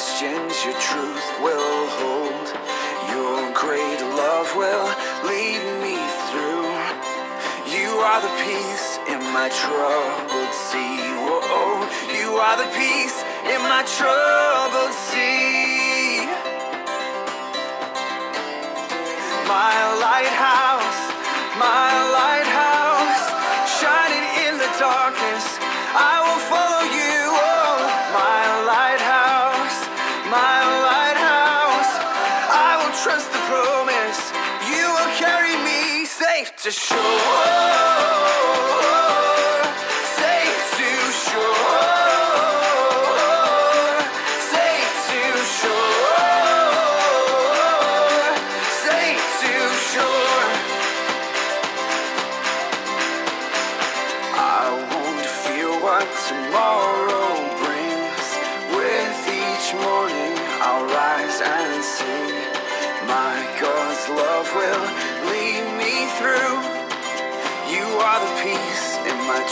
Questions, your truth will hold. Your great love will lead me through. You are the peace in my troubled sea. Whoa, you are the peace in my troubled sea. My lighthouse, my lighthouse, shining in the darkness. I will follow you. Oh, my won't fear what tomorrow brings. With each morning, I'll rise and sing. My God's love will through. You are the peace in my.